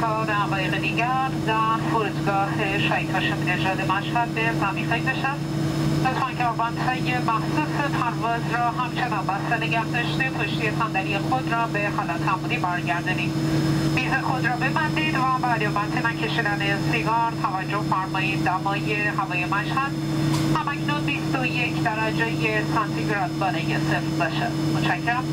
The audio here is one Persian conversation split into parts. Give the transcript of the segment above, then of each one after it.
تا دقایق دیگر در فرودگاه شهید هاشم نژاد مشهد به زمین بشد لطفا که طی مخصوص پرواز را همچنان بسته نگه داشته پشتی صندلی خود را به حالت عمودی برگردانید میز خود را ببندید و بعد علامت نکشیدن سیگار توجه فرمایید دمای هوای مشهد همکنون 21 درجه سانتیگراد بالای صفر باشد متشکرم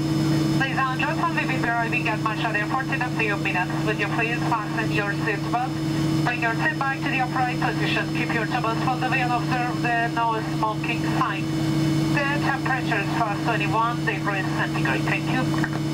Ladies and gentlemen, we will be arriving at Mashhad Airport in a few minutes. Would you please fasten your seatbelt? Bring your seat back to the upright position. Keep your tables folded away and observe the no smoking sign. The temperature is plus 21 degrees centigrade. Thank you.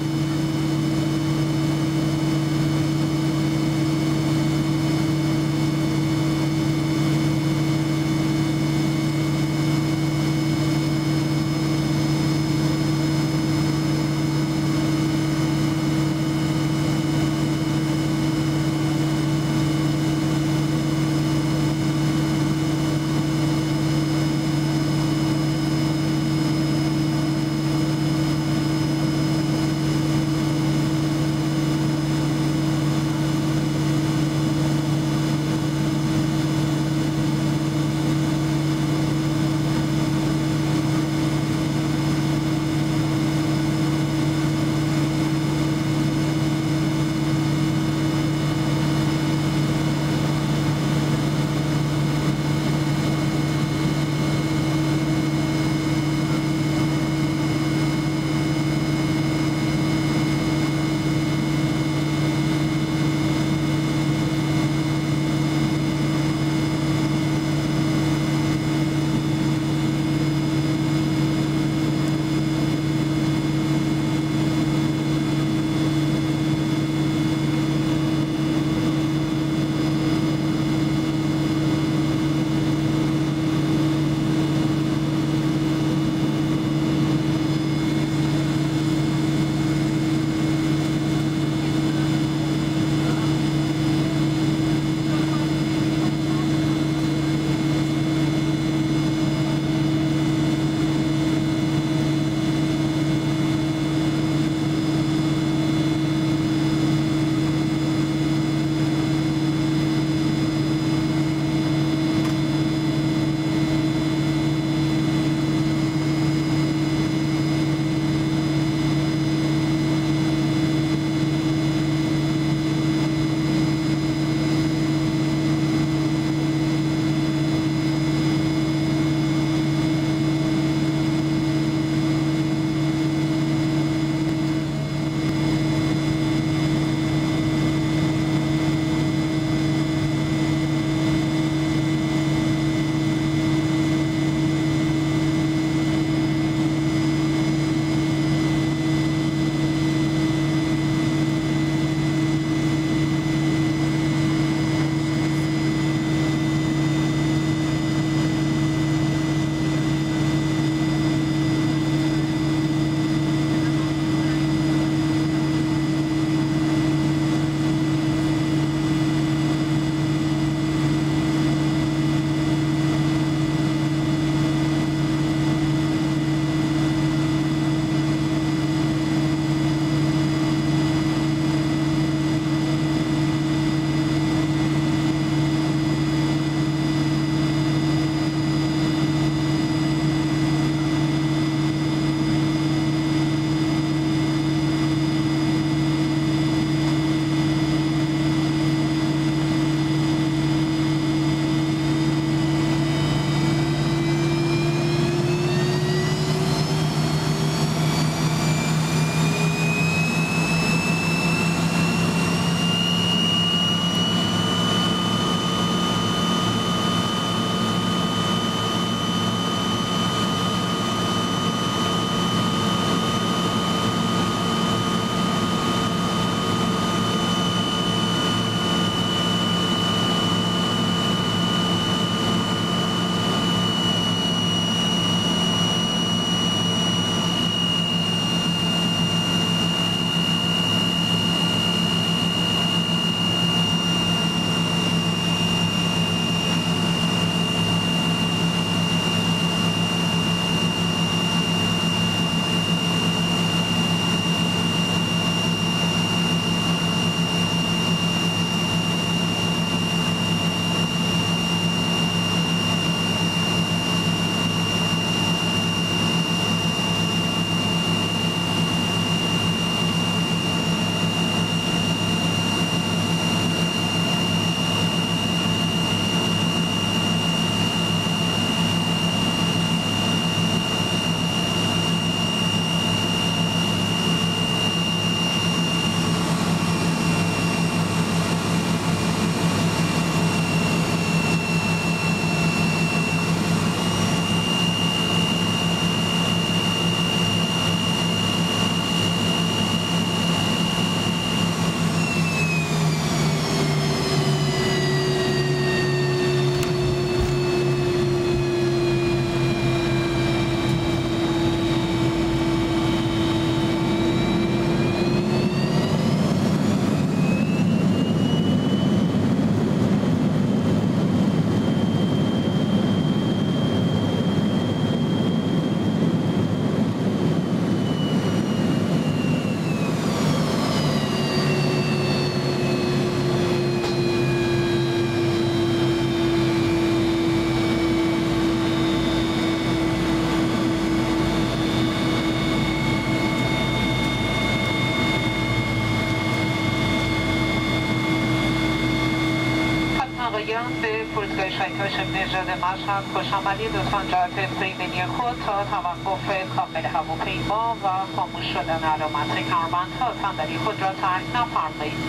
شکل نژاد مشهد خوش آمدید لطفا جهت ایمنی خود تا توقف کامل هواپیما و خاموش شدن علامت کمربندها صندلی خود را ترک نفرمایید.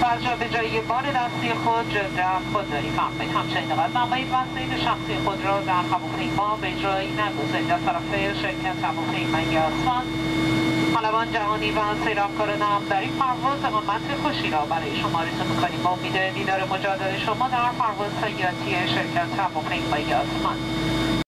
بر جابجایی بار دستی خود جلد خودداری فرمایید. همچنین دقت نمایید. وسایل شخصی خود را در هواپیما به جایی نگذارید. از طرف شرکت هواپیمای آسمان ملوان جهانی و سیرافکاران هم در این پرواز اقامت خوشی را برای شما رسو می‌کنیم. با امید دیدار مجدد شما در پرواز سیاتی شرکت هواپیمای آسمان.